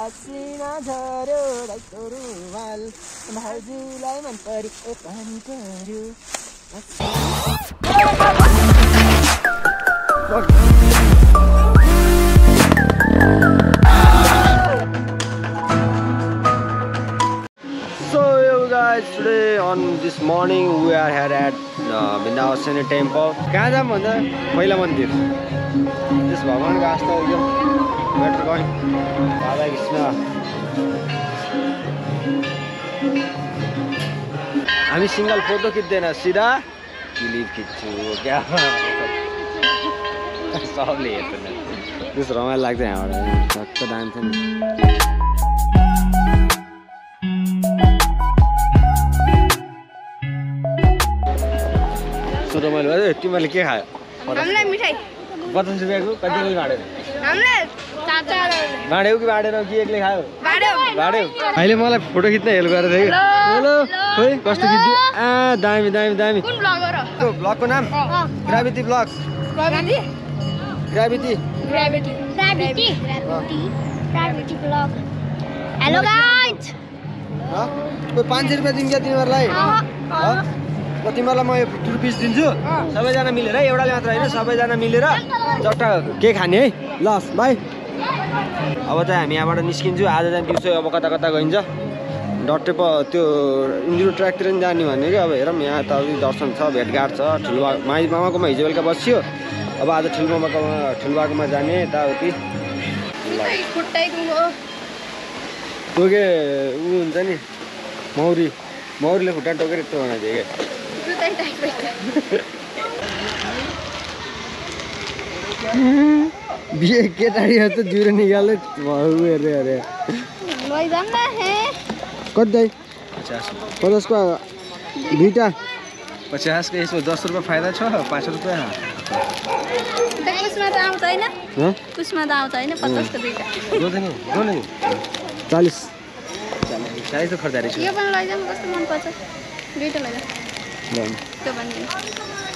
असिना झऱ्यो राइतो रुमाल भाउजूलाई मन today on this morning we are here at uh, Vindhyavasini temple. कहाँ जाऊँ भन्दा पहिला मन्दिर त्यस भगवान्को आस्था एकदम बेटर गयौँ राधा कृष्ण हामी सिङ्गल फोटो खिच्दैन सिधा क्लिप खिच्छु क्या सबले हेर्दैन त्यस रमाइलो लाग्छ यहाँबाट झक्क दाम छ नि रमाइलो भयो ए, तिमीहरूले के खायो हामीलाई मिठाई पचास रुपियाँको कति हामीलाई बाँड्यौ कि बाँडेन? कि एक्लै खायो? बाँड्यौ। अहिले मलाई फोटो खिच्न हेल्प गरेर हेलो। खोइ कस्तो खिच्यो? आ दामी दामी दामी। कुन ब्लगर हो? त्यो ब्लगको नाम? Gravity blog. Gravity? Hello guys कोही पाँच सय रुपियाँ दिन्छ क्या तिमीहरूलाई ह? ल तिमीहरूलाई म यो टु रुपिस दिन्छु। सबैजना मिलेर है एउटाले मात्र होइन सबैजना मिलेर चट्टा के खाने है। ल बाई। अब चाहिँ हामी यहाँबाट निस्किन्छु। आज चाहिँ दिउँसो अब कता कता गइन्छ। डट्टे प त्यो इन्जिरो ट्र्याकतिर पनि जाने भने कि। अब हेरौँ यहाँ त दर्शन छ भेटघाट छ। ठुलो माइ मामाकोमा हिजो बेलुका बस्यो। अब आज ठुलो मामाकोमा ठुलो बाबाकोमा जाने यताउति। खुट्टै दुखो त्यो के ऊ हुन्छ नि मौरी। मौरीले खुट्टा टोकेर यस्तो बनाइदियो क्या बिहे केटाडीहरू त जिरो हेरे अरे हे। कति दाइ पचास। पचासको दुइटा पचास का इसमें दस रुपये फायदा छ पाँच रुपये पचासको चालिस। चालीस तो खरीदारी छ।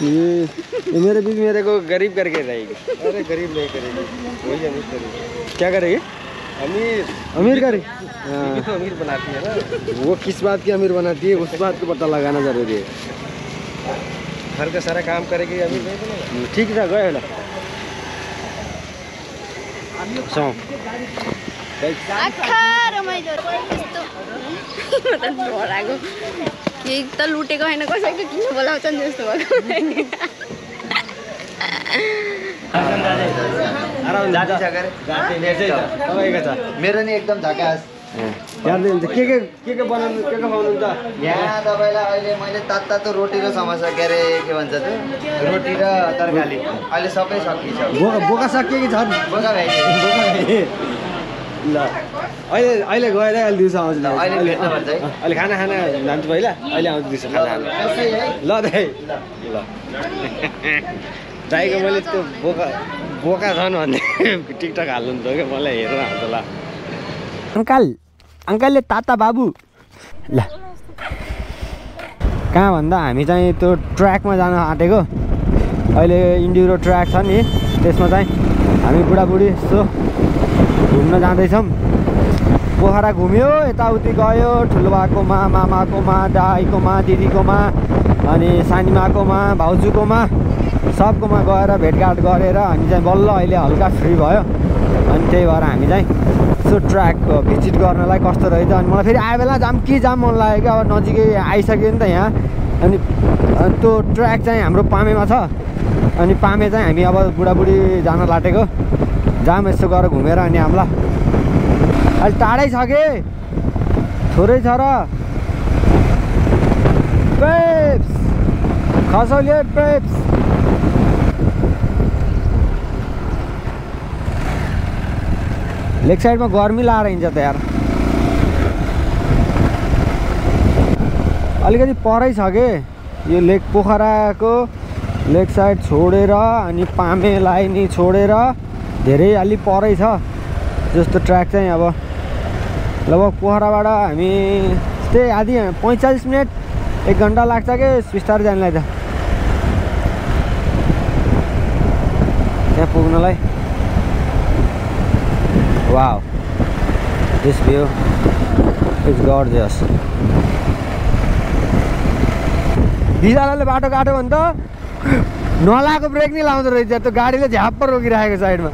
यो मेरे बीच मेरे को गरीब करके रहेगी। अरे गरीब नहीं करेगी। वही अमीर करेगी। क्या करेगी? अमीर। अमीर करे? तो अमीर बनाती है ना। वो किस बात की अमीर बनाती है? उस बात को पता लगाना ज़रूरी है। घर का सारा काम करेगी अमीर नहीं बनेगा ठिक छ गयो होला। सौ। रमाइलो यस्तो म त केही त लुटेको होइन कसैको किन बोलाउँछन् जस्तो भएको आराम जाति छ गरे तपाईँको छ। मेरो नि एकदम झकास के के के के बनाउनु के के बनाउनुहुन्छ? यहाँ तपाईँलाई अहिले मैले तातो तातो रोटी र समोसा के अरे के भन्छ त्यो? रोटी र तरकारी। अहिले सबै सकिन्छ। बोका बोका सकियो कि छन् बोका भाइ। बोका भाइ। ल। अहिले अहिले गएर अहिले दिउँसो आउँछु ल, अहिले खाना खाना जान्छु पहिला अहिले आउँछु दिउँसो खाना खाना। ल दाइ ल। दाइको मैले त्यो बोका बोका छन् भन्ने टिकटक हाल्नु त क्या मलाई हेरेर हाल्छ ल। अङ्कल अङ्कलले ताता बाबु। ल। कहाँ भन्दा हामी चाहिँ त्यो ट्र्याकमा जान आँटेको। अहिले इन्डिरो ट्र्याक छ नि त्यसमा चाहिँ हामी बुढाबुढी यसो घुम्न जाँदैछौँ। पोखरा घुम्यो यताउति गयो ठुलोबाकोमा मामाकोमा दाईकोमा दिदीकोमा अनि सानीमाकोमा भाउजूकोमा सबकोमा गएर भेटघाट गरेर हामी चाहिँ बल्ल अहिले हल्का फ्री भयो। अनि त्यही भएर हामी चाहिँ यसो ट्र्याक भिजिट गर्नलाई कस्तो रहेछ अनि मलाई फेरि आए बेला जाम के जाम मन लाग्यो क्या अब नजिकै आइसक्यो नि त यहाँ। अनि त्यो ट्र्याक चाहिँ हाम्रो पामेमा छ। अनि पामे चाहिँ हामी अब बुढाबुढी जान लाटेको। जाम यसो गएर घुमेर अनि हामीलाई अहिले टाढै छ कि? थोरै छ र। पेप्स। खसौलियो पेप्स? लेग साइडमा गर्मी लाएर हिँड्छ त यार। अलिकति परै छ कि? यो लेक पोखराको लेक साइड छोडेर अनि पामेलाई नि छोडेर धेरै अलिक परै छ। जस्तो ट्र्याक चाहिँ अब। लगभग पोखराबाट हामी त्यस्तै आधी पैँचालिस मिनट एक घन्टा लाग्छ कि? बिस्तारै जानलाई त। त्यहाँ पुग्नलाई। वाव This view is gorgeous. बिजालाले बाटो काट्यो भने त नलाएको ब्रेक नै लाउँदो रहेछ। त्यो गाडीले झ्याप्प रोकिराखेको साइडमा।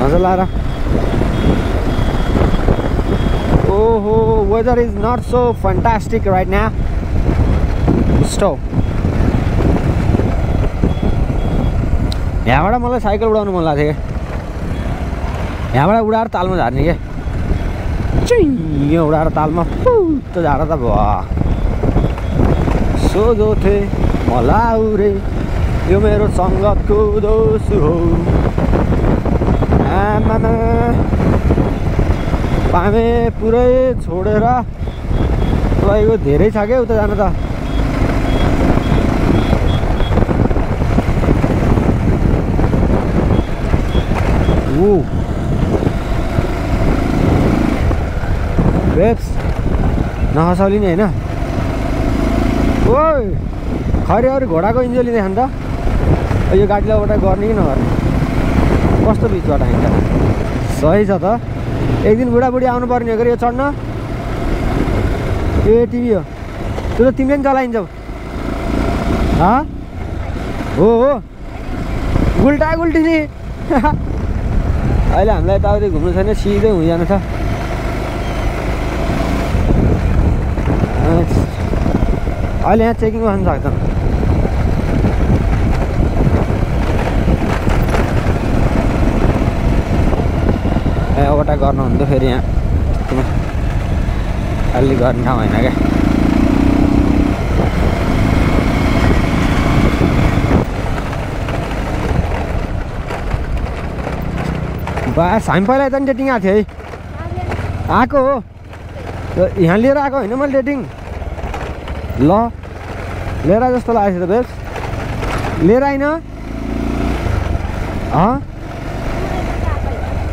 हजुर लाएर ओहो weather is not so fantastic right now. स्टो यहाँबाट मलाई साइकल उडाउनु मन लाग्थ्यो क्या यहाँबाट उडाएर तालमा झार्ने क्या यहाँ उडाएर तालमा त झार त भयो सोझो थिए मलाई रे यो मेरो सङ्गतको दोष हो। आमामा। पामे पुरै छोडेर। तपाईँको धेरै छ क्या उता जानु त ऊ नि? होइन ओ खरि अरू घोडाको इन्जोली देखान त यो गाडीलाई गर्ने कि नगर्ने कस्तो बिचबाट हिँड्छ सही छ त एक दिन बुढाबुढी आउनु पर्ने हो कि यो चढ्न? ए टिभी हो। त्यो त तिमीले पनि चलाइन्छौ हँ। हो? गुल्टा गुल्टी नि। अहिले हामीलाई यताउति घुम्नु छैन सिधै हुँजानु छ। अहिले यहाँ चेकिङ गर्नु सक्छ ए ओटा गर्नुहुन्थ्यो फेरि यहाँ अलि गर्ने ठाउँ होइन क्या। बस हामी पहिला यता नि डेटिङ आएको थियो है। आएको हो। त्यो यहाँ लिएर आएको होइन मैले डेटिङ ल लिएर आए जस्तो लागेको थियो त बेस। लिएर आइन।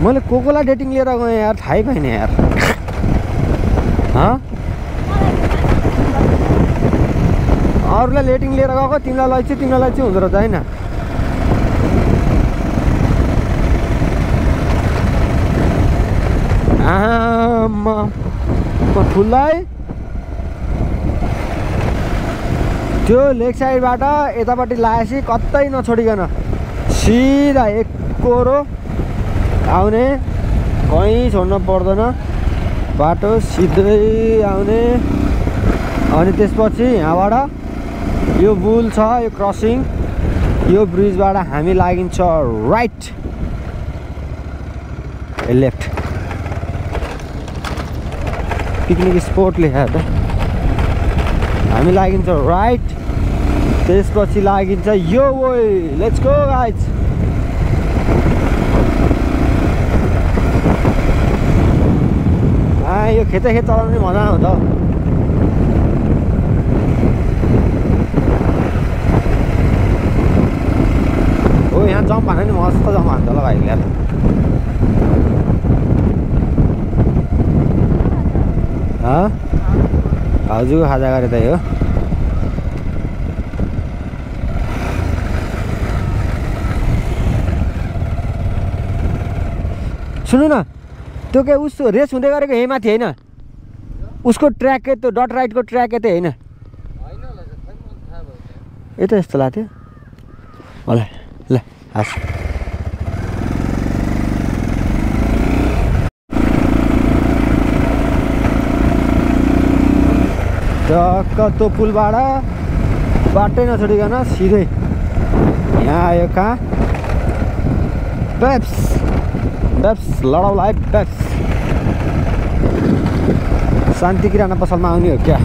मैले को कोलाई डेटिङ लिएर गएँ यार थाहै पाइनँ यार। अरूलाई डेटिङ लिएर गएको तिमीलाई लैछु तिमीलाई लैछु हुँदो रहेछ होइन? आमा त्यो लेग साइडबाट यतापट्टि लगाएपछि कतै नछोडिकन सिधा एककोरो आउने। कहीँ छोड्न पर्दैन। बाटो सिधै आउने। अनि त्यसपछि यहाँबाट यो बुल छ यो क्रसिङ। यो ब्रिजबाट हामी लागिन्छ राइट ए लेफ्ट पिकनिक स्पोट लेखेर त। हामी लागिन्छ राइट त्यसपछि लागिन्छ यो वो लेट्स गो गाइज यो खेतै खेत चलाउने मजा हो त हो यहाँ जम्प हान्यो नि मस्त जम्प हान्छ होला भाइले हँ भाउजूको खाजा गरे त यो सुन्नु न त्यो के उस रेस हुँदै गरेको यहीँ माथि होइन? उसको ट्र्याक त्यो डट राइडको ट्र्याक यतै होइन? यता यस्तो लाग्थ्यो। होला ल हस्। टक्क त्यो पुलबाट बाटै नछोडिकन सिधै यहाँ आयो कहाँ? पेप्स पेप्स लडाउला है शान्ति किराना पसलमा आउने हो क्या?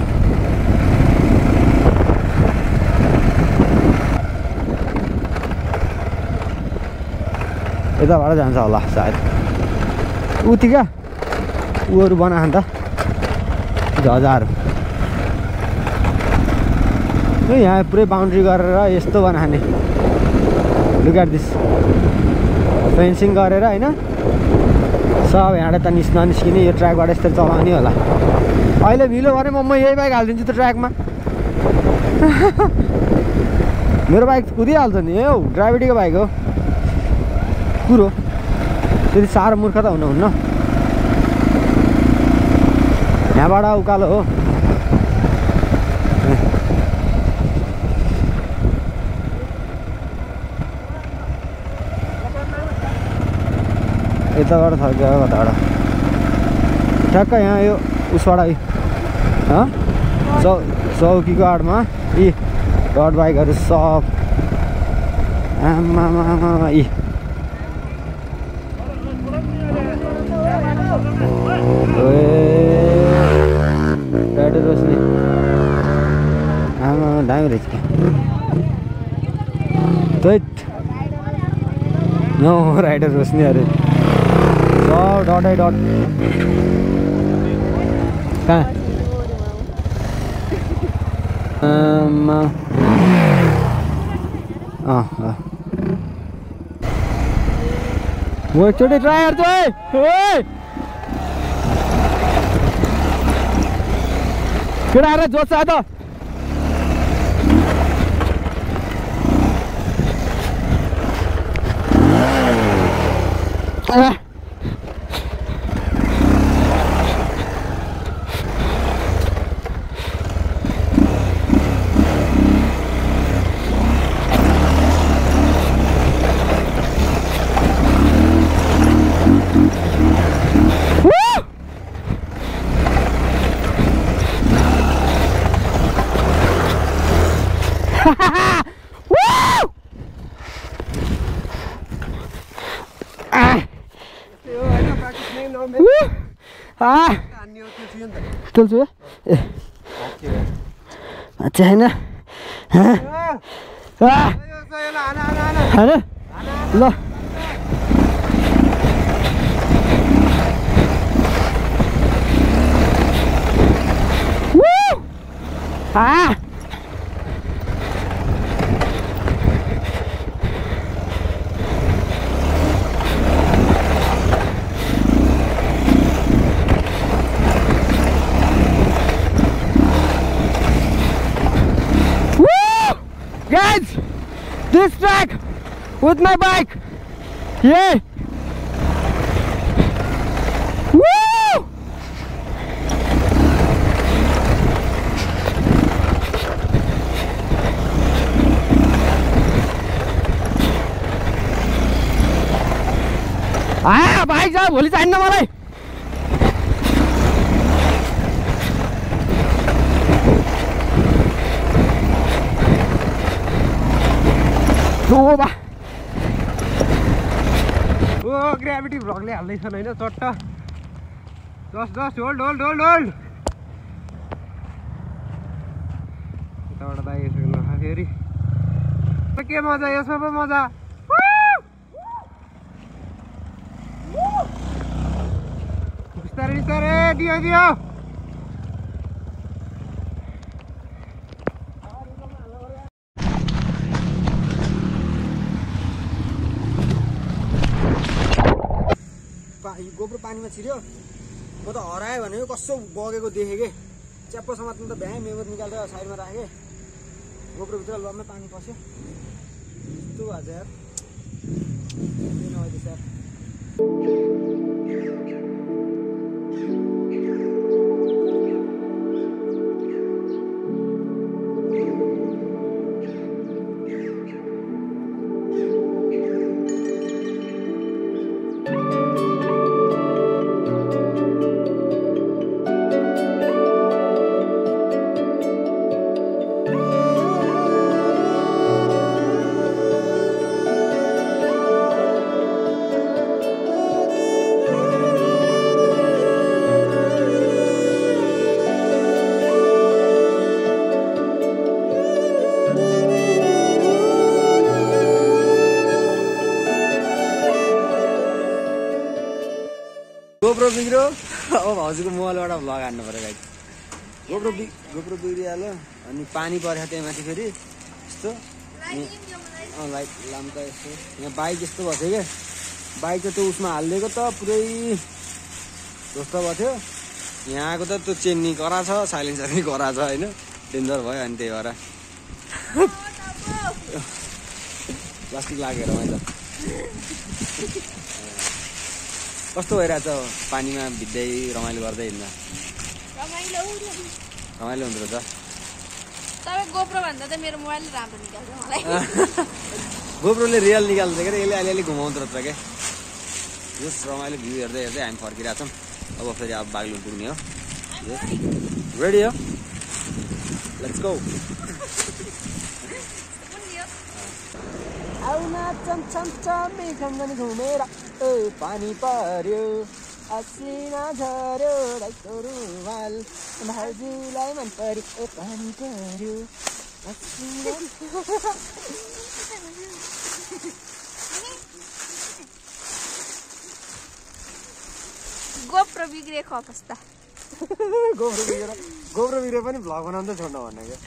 यताबाट जान्छ होला सायद। उति क्या ऊहरू बनाएको त ए यहाँ पुरै बााउन्ड्री गरेर यस्तो बनाने लुक एट दिस फेन्सिङ गरेर होइन सब यहाँबाट त निस्न निस्किने यो ट्र्याकबाट यस्तै चलाउने होला। अहिले भिलो भने म यही बाइक हालिदिन्छु त ट्र्याकमा। मेरो बाइक कुदिहाल्छ नि। हौ ग्राभिटीको बाइक हो। कुरो। त्यति साह्रो मूर्ख त हुनुहुन्न। यहाँबाट उकालो हो। यताबाट थर्क्यो कताबाट ठ्याक्क यहाँ यो उसबाट? चौ चौकीको आडमा यी रोड बाइकहरू सब आमामामा यी राइडर रोस्ने आमा दामी रहेछ नो राइडर रोस्ने अरे सब डटै डट कहाँ आमा अँ अँ वो एकचोटि ट्राई गर्छु है ओए केटाहरू जोत्छ त आ। Woo! Woo! Ah! Woo! Ah! चल्छु ए होइन होइन ल Woo! Ah! Woo! Guys, this track with my bike. Yeah. Woo! Bike छ भोलि चाहिन्न मलाई ओ बा ओ भ्लगले हाल्दैछन् होइन चट्ट दस दस होल्ड होल्ड होल्ड होल्ड यताबाट दाइ यसो नखा फेरि के मजा यसमा पो मजा बिस्तारै बिस्तारै दियो दियो पा गोब्रो पानीमा छिर्यो। म त हरायो भने कसो बगेको देखेँ कि? च्याप्पो समात्नु त भ्याएँ मेमोर निकालेर साइडमा राखेँ गोब्रोभित्र लम्मै पानी पस्यो। यस्तो भएको छ गोब्रो बिग्रो अब भाउजूको मोबाइलबाट भ्लग हान्नु पऱ्यो गाई गोब्रो बि गोब्रो बिग्रिहाल्यो अनि पानी परेको त्यहाँ माथि फेरि। यस्तो। अनि- अँ लाइट लाम्प त यस्तो। यहाँ बाइक यस्तो भएको थियो क्या बाइक त त्यो उसमा हालिदिएको त पुरै ध्वस्त भएको थियो। यहाँ आएको त त्यो चेन्नी करा छ साइलेन्सर पनि करा छ होइन? डेन्जर भयो अनि त्यही भएर। प्लास्टिक लागेर मैले कस्तो भइरहेछ पानीमा भिज्दै रमाइलो गर्दै हिँड्दा। रमाइलो हुँदो रहेछ। गोप्रोले रियल निकाल्छ क्या यसले अलिअलि घुमाउँदो रहेछ क्या। यस रमाइलो भ्यू हेर्दै हेर्दै हामी फर्किरहेको छौँ अब फेरि अब बागलुङ पुग्ने हो। रेडी हो? लेट्स गो आउन चम चम चम घुमेर। ओ पानी पर्यो असिना झऱ्यो राइतो रुमाल भाउजूलाई मन पर्यो ओ पानी पर्यो। गोप्रो बिग्रेको अवस्था। गोब्रो बिग्रेर गोब्रो बिग्रे पनि भ्लग बनाउँदै छोड्न भन्ने क्या।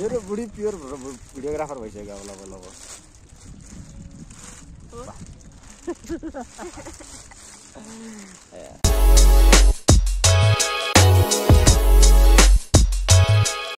मेरो बुढी प्योर भिडियोग्राफर भइसक्यो अब लब yeah.